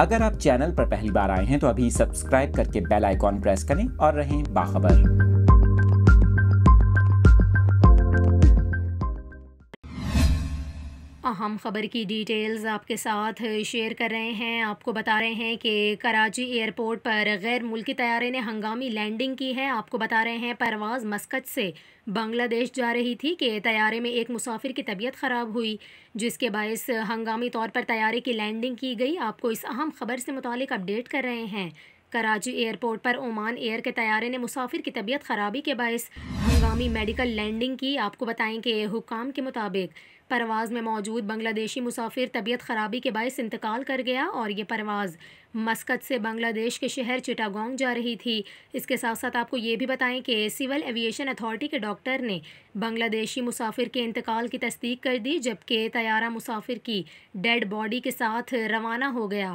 अगर आप चैनल पर पहली बार आए हैं तो अभी सब्सक्राइब करके बेल आइकॉन प्रेस करें और रहें बाखबर। अहम ख़बर की डिटेल्स आपके साथ शेयर कर रहे हैं। आपको बता रहे हैं कि कराची एयरपोर्ट पर गैर मुल्की तैयारे ने हंगामी लैंडिंग की है। आपको बता रहे हैं परवाज़ मस्कत से बांग्लादेश जा रही थी कि तैयारे में एक मुसाफिर की तबीयत ख़राब हुई, जिसके बायस हंगामी तौर पर तैयारे की लैंडिंग की गई। आपको इस अहम ख़बर से मुतल अपडेट कर रहे हैं। कराची एयरपोर्ट पर ओमान एयर के तैयारे ने मुसाफिर की तबीयत ख़राबी के बायस हंगामी मेडिकल लैंडिंग की। आपको बताएँ कि हुकाम के मुताबिक परवाज़ में मौजूद बांग्लादेशी मुसाफिर तबीयत ख़राबी के बायस इंतकाल कर गया और ये परवाज़ मस्कत से बांग्लादेश के शहर चिटागोंग जा रही थी। इसके साथ साथ आपको ये भी बताएँ कि सिविल एविएशन अथॉरिटी के डॉक्टर ने बांग्लादेशी मुसाफिर के इंतकाल की तस्दीक कर दी, जबकि तैयारा मुसाफिर की डेड बॉडी के साथ रवाना हो गया।